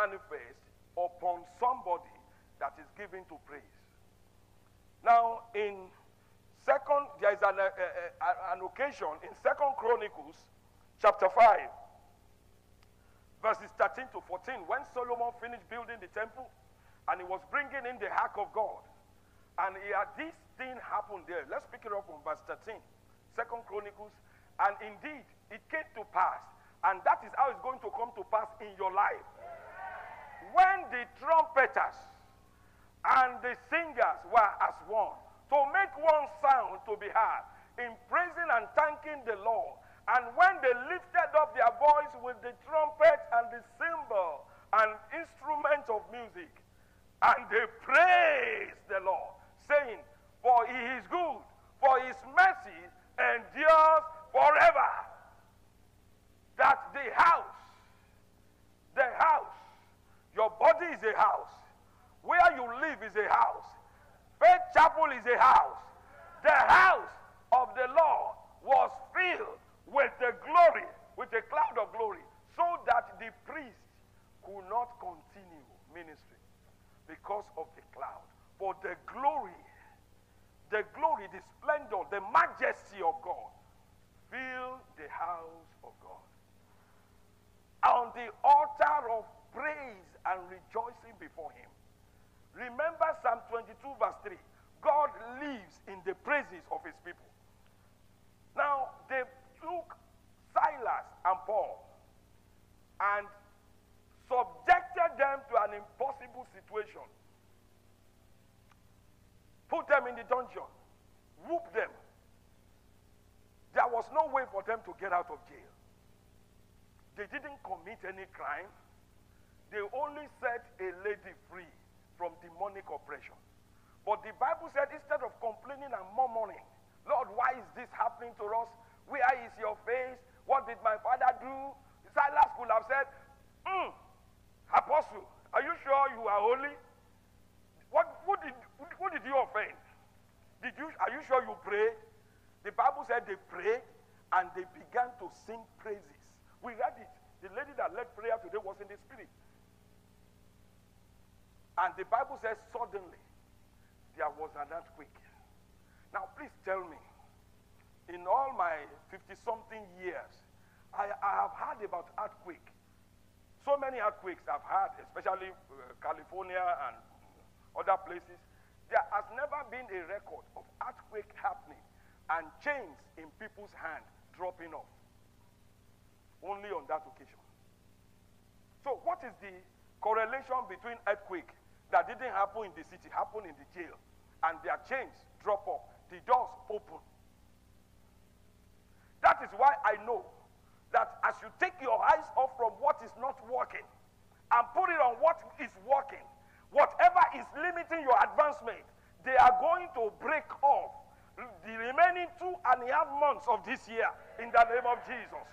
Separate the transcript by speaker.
Speaker 1: manifest upon somebody that is given to praise. Now, in second, there is an, uh, uh, an occasion in Second Chronicles, chapter 5, verses 13 to 14, when Solomon finished building the temple and he was bringing in the ark of God. And he had this thing happen there. Let's pick it up from verse 13. Second Chronicles. And indeed, it came to pass. And that is how it's going to come to pass in your life. When the trumpeters and the singers were as one, to make one sound to be heard, in praising and thanking the Lord. And when they lifted up their voice with the trumpet and the cymbal and instrument of music, and they praised the Lord, saying, For he is good, for his mercy endures forever. That the house, the house, is a house. Where you live is a house. Faith Chapel is a house. The house of the Lord was filled with the glory, with a cloud of glory, so that the priest could not continue ministry because of the cloud. For the glory, the glory, the splendor, the majesty of God filled the house of God. On the altar of praise and rejoicing before Him. Remember Psalm 22, verse 3. God lives in the praises of His people. Now, they took Silas and Paul and subjected them to an impossible situation. Put them in the dungeon, whoop them. There was no way for them to get out of jail. They didn't commit any crime. They only set a lady free from demonic oppression. But the Bible said instead of complaining and murmuring, Lord, why is this happening to us? Where is your face? What did my father do? Silas could have said, mm, Apostle, are you sure you are holy? What, did, who did you offend? Did you, are you sure you prayed? The Bible said they prayed and they began to sing praises. We read it. The lady that led prayer today was in the spirit. And the Bible says suddenly there was an earthquake. Now, please tell me, in all my 50 something years, I, I have heard about earthquake. So many earthquakes I've had, especially uh, California and other places. There has never been a record of earthquake happening and chains in people's hand dropping off. Only on that occasion. So, what is the correlation between earthquake that didn't happen in the city, happened in the jail, and their chains drop off, the doors open? That is why I know that as you take your eyes off from what is not working and put it on what is working, whatever is limiting your advancement, they are going to break off the remaining two and a half months of this year in the name of Jesus.